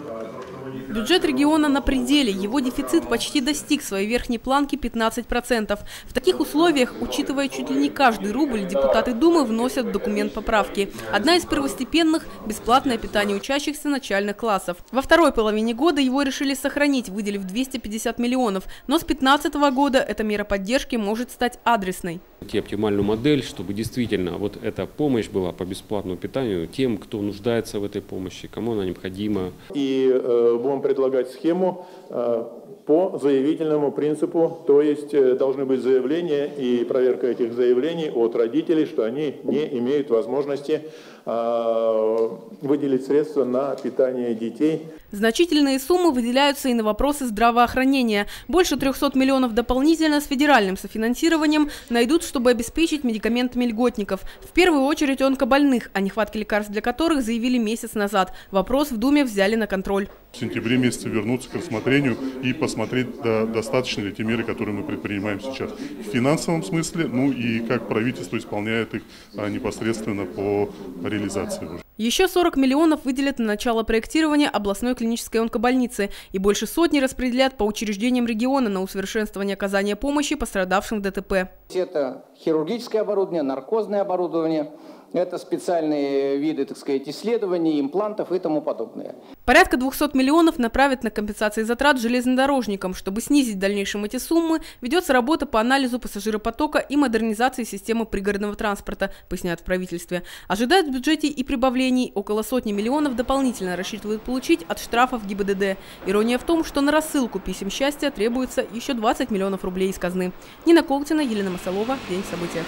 about Бюджет региона на пределе. Его дефицит почти достиг своей верхней планки 15%. В таких условиях, учитывая чуть ли не каждый рубль, депутаты Думы вносят в документ поправки. Одна из первостепенных – бесплатное питание учащихся начальных классов. Во второй половине года его решили сохранить, выделив 250 миллионов. Но с 2015 года эта мера поддержки может стать адресной. Оптимальную модель, чтобы действительно вот эта помощь была по бесплатному питанию тем, кто нуждается в этой помощи, кому она необходима. И э, будем предлагать схему э, по заявительному принципу, то есть э, должны быть заявления и проверка этих заявлений от родителей, что они не имеют возможности э, выделить средства на питание детей. Значительные суммы выделяются и на вопросы здравоохранения. Больше 300 миллионов дополнительно с федеральным софинансированием найдут, чтобы обеспечить медикаментами льготников. В первую очередь онкобольных, о нехватке лекарств для которых заявили месяц назад. Вопрос в Думе взяли на контроль. В сентябре месяце вернуться к рассмотрению и посмотреть, да, достаточно ли те меры, которые мы предпринимаем сейчас. В финансовом смысле, ну и как правительство исполняет их а, непосредственно по реализации. Еще 40 миллионов выделят на начало проектирования областной клинической онкобольницы и больше сотни распределят по учреждениям региона на усовершенствование оказания помощи пострадавшим в ДТП. Это хирургическое оборудование, наркозное оборудование – это специальные виды, так сказать, исследований, имплантов и тому подобное. Порядка 200 миллионов направят на компенсации затрат железнодорожникам. Чтобы снизить в дальнейшем эти суммы, ведется работа по анализу пассажиропотока и модернизации системы пригородного транспорта, поясняют в правительстве. Ожидают в бюджете и прибавлений. Около сотни миллионов дополнительно рассчитывают получить от штрафов ГИБДД. Ирония в том, что на рассылку писем счастья требуется еще 20 миллионов рублей из казны. Нина Колтина, Елена Масалова. День события.